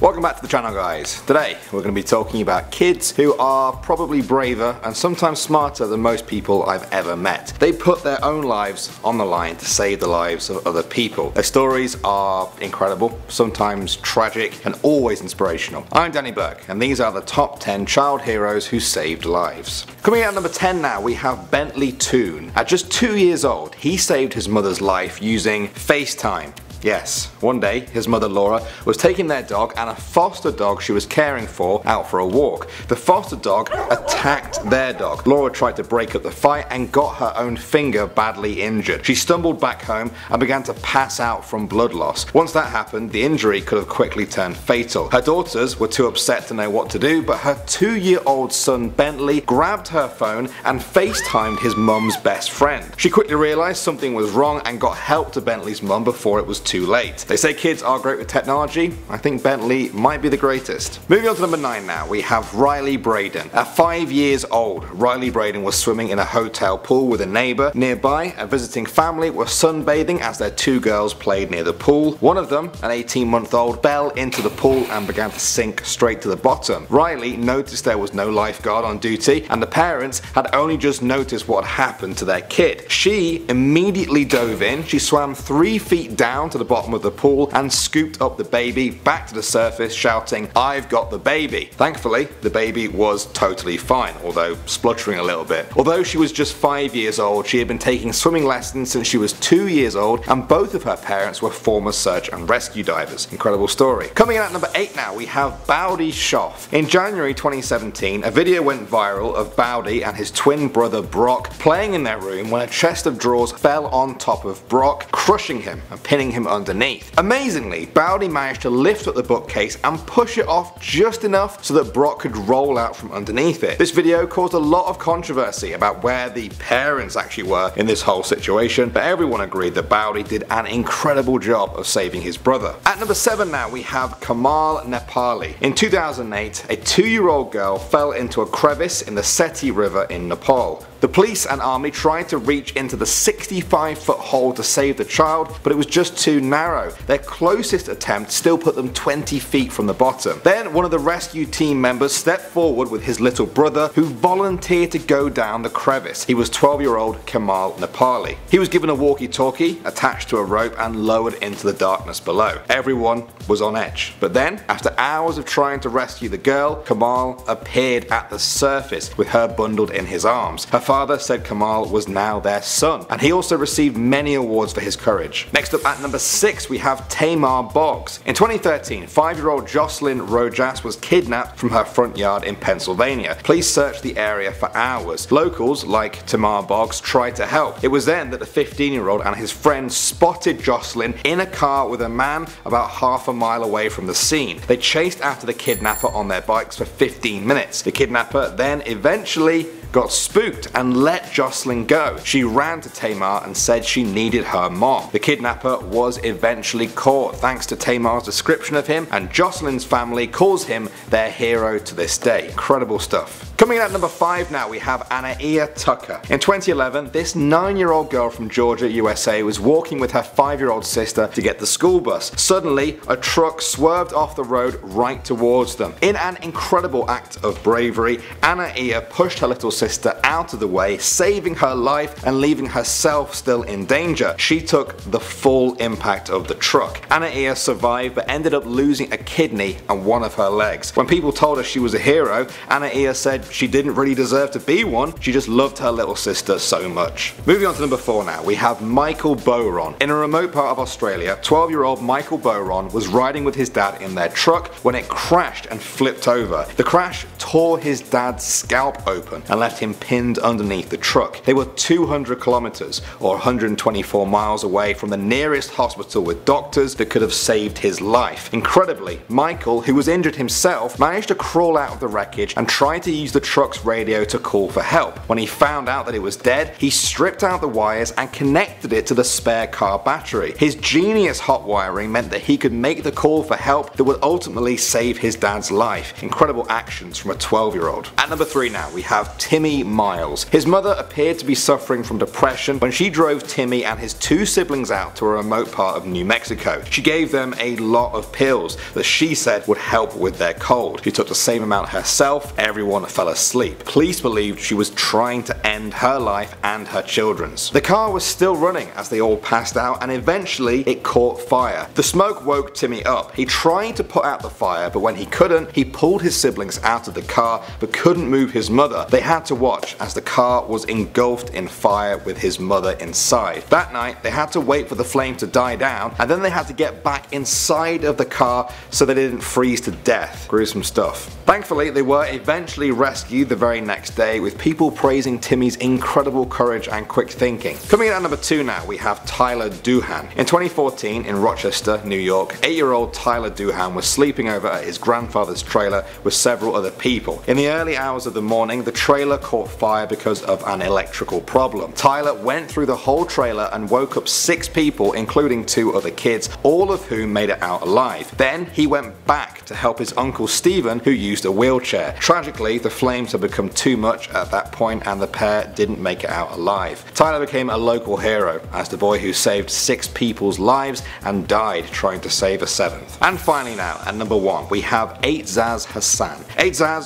Welcome back to the channel guys. Today we're going to be talking about kids who are probably braver and sometimes smarter than most people I've ever met. They put their own lives on the line to save the lives of other people. Their stories are incredible, sometimes tragic and always inspirational. I'm Danny Burke and these are the top 10 child heroes who saved lives. Coming out number 10 now we have Bentley Toon. At just 2 years old he saved his mother's life using FaceTime. Yes, one day his mother Laura was taking their dog and a foster dog she was caring for out for a walk. The foster dog attacked their dog. Laura tried to break up the fight and got her own finger badly injured. She stumbled back home and began to pass out from blood loss. Once that happened, the injury could have quickly turned fatal. Her daughters were too upset to know what to do, but her two year old son Bentley grabbed her phone and FaceTimed his mum's best friend. She quickly realised something was wrong and got help to Bentley's mum before it was too late. They say kids are great with technology, I think Bentley might be the greatest. Moving on to number 9 now, we have Riley Braden. At 5 years old, Riley Braden was swimming in a hotel pool with a neighbour. Nearby, a visiting family were sunbathing as their two girls played near the pool. One of them, an 18 month old, fell into the pool and began to sink straight to the bottom. Riley noticed there was no lifeguard on duty and the parents had only just noticed what had happened to their kid. She immediately dove in, she swam 3 feet down to the bottom of the pool and scooped up the baby back to the surface shouting, I've got the baby. Thankfully, the baby was totally fine, although spluttering a little bit. Although she was just 5 years old, she had been taking swimming lessons since she was 2 years old and both of her parents were former search and rescue divers. Incredible story. Coming in at number 8 now, we have Bowdy Shoff. In January 2017, a video went viral of Bowdy and his twin brother Brock playing in their room when a chest of drawers fell on top of Brock, crushing him and pinning him underneath. Amazingly, Bowdy managed to lift up the bookcase and push it off just enough so that Brock could roll out from underneath it. This video caused a lot of controversy about where the parents actually were in this whole situation, but everyone agreed that Bowdy did an incredible job of saving his brother. At number 7 now we have Kamal Nepali. In 2008, a 2 year old girl fell into a crevice in the Seti River in Nepal. The police and army tried to reach into the 65 foot hole to save the child, but it was just too narrow. Their closest attempt still put them 20 feet from the bottom. Then one of the rescue team members stepped forward with his little brother who volunteered to go down the crevice. He was 12 year old Kamal Nepali. He was given a walkie talkie, attached to a rope and lowered into the darkness below. Everyone was on edge. But then, after hours of trying to rescue the girl, Kamal appeared at the surface with her bundled in his arms. Her father said Kamal was now their son, and he also received many awards for his courage. Next up at number 6 we have Tamar Boggs. In 2013, 5 year old Jocelyn Rojas was kidnapped from her front yard in Pennsylvania. Police searched the area for hours. Locals, like Tamar Boggs, tried to help. It was then that the 15 year old and his friend spotted Jocelyn in a car with a man about half a mile away from the scene. They chased after the kidnapper on their bikes for 15 minutes. The kidnapper then eventually got spooked and let Jocelyn go. She ran to Tamar and said she needed her mom. The kidnapper was eventually caught thanks to Tamar's description of him and Jocelyn's family calls him their hero to this day. Incredible stuff. Coming in at number 5 now we have Anaia Tucker. In 2011 this 9 year old girl from Georgia USA was walking with her 5 year old sister to get the school bus. Suddenly a truck swerved off the road right towards them. In an incredible act of bravery Anaia pushed her little sister out of the way saving her life and leaving herself still in danger. She took the full impact of the truck. Anaia survived but ended up losing a kidney and one of her legs. When people told her she was a hero Anaia said she didn't really deserve to be one, she just loved her little sister so much. Moving on to number 4 now, we have Michael Bowron. In a remote part of Australia, 12 year old Michael Bowron was riding with his dad in their truck when it crashed and flipped over. The crash tore his dad's scalp open and left him pinned underneath the truck. They were 200 kilometers or 124 miles away from the nearest hospital with doctors that could have saved his life. Incredibly, Michael, who was injured himself, managed to crawl out of the wreckage and tried to use the truck's radio to call for help. When he found out that it was dead, he stripped out the wires and connected it to the spare car battery. His genius hot wiring meant that he could make the call for help that would ultimately save his dad's life. Incredible actions from a 12 year old. At number 3 now, we have Timmy Miles. His mother appeared to be suffering from depression when she drove Timmy and his two siblings out to a remote part of New Mexico. She gave them a lot of pills that she said would help with their cold. She took the same amount herself, everyone fell asleep. Police believed she was trying to end her life and her children's. The car was still running as they all passed out and eventually it caught fire. The smoke woke Timmy up. He tried to put out the fire but when he couldn't he pulled his siblings out of the car but couldn't move his mother. They had to watch as the car was engulfed in fire with his mother inside. That night they had to wait for the flame to die down and then they had to get back inside of the car so they didn't freeze to death. Gruesome stuff. Thankfully they were eventually rescued the very next day with people praising Timmy's incredible courage and quick thinking. Coming in at number 2 now we have Tyler Doohan. In 2014 in Rochester, New York, 8 year old Tyler Doohan was sleeping over at his grandfather's trailer with several other people. In the early hours of the morning the trailer caught fire because of an electrical problem. Tyler went through the whole trailer and woke up 6 people including 2 other kids, all of whom made it out alive. Then he went back to help his uncle Stephen who used a wheelchair. Tragically the flames had become too much at that point and the pair didn't make it out alive. Tyler became a local hero as the boy who saved 6 people's lives and died trying to save a 7th. And finally now at number 1 we have Aitzaz Hassan.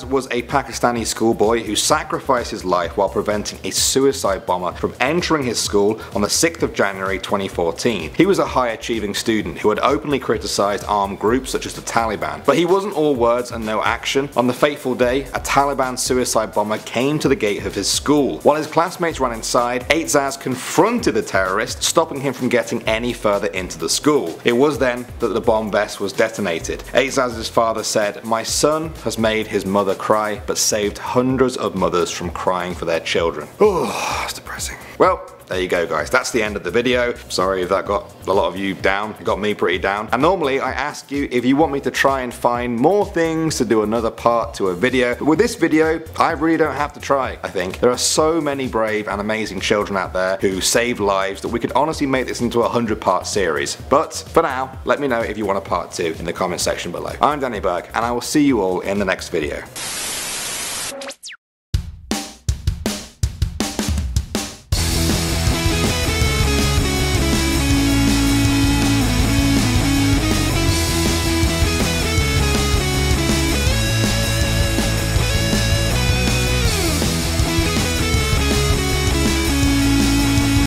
Was a Pakistani schoolboy who sacrificed his life while preventing a suicide bomber from entering his school on the 6th of January 2014. He was a high achieving student who had openly criticised armed groups such as the Taliban. But he wasn't all words and no action. On the fateful day, a Taliban suicide bomber came to the gate of his school. While his classmates ran inside, Aitzaz confronted the terrorist, stopping him from getting any further into the school. It was then that the bomb vest was detonated. Aitzaz's father said, My son has made his mother cry, but saved hundreds of mothers from crying for their children. Oh, that's depressing. Well, there you go guys, that's the end of the video. Sorry if that got a lot of you down, it got me pretty down. And normally I ask you if you want me to try and find more things to do another part to a video. But with this video, I really don't have to try, I think. There are so many brave and amazing children out there who save lives that we could honestly make this into a 100 part series. But for now, let me know if you want a part 2 in the comment section below. I'm Danny Burke and I will see you all in the next video.